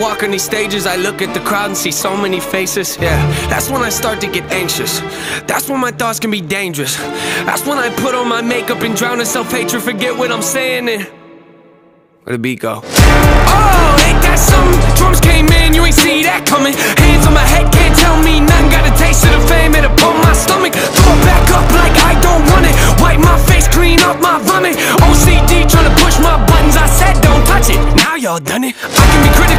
Walk on these stages, I look at the crowd and see so many faces. Yeah, that's when I start to get anxious. That's when my thoughts can be dangerous. That's when I put on my makeup and drown in self hatred, forget what I'm saying. And where the beat go? Oh, ain't that something? Drums came in, you ain't see that coming. Hands on my head, can't tell me nothing. Got a taste of the fame, it'll pump my stomach. Throw it back up like I don't want it. Wipe my face, clean up my vomit. OCD tryna push my buttons, I said don't touch it. Now y'all done it. I can be critical.